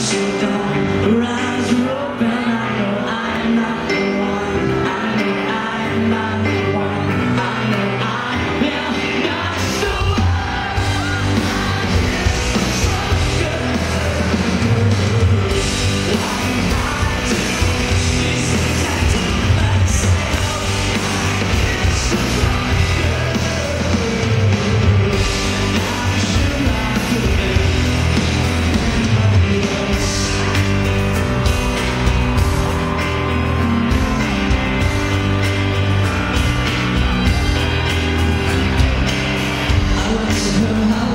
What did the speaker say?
心的 come.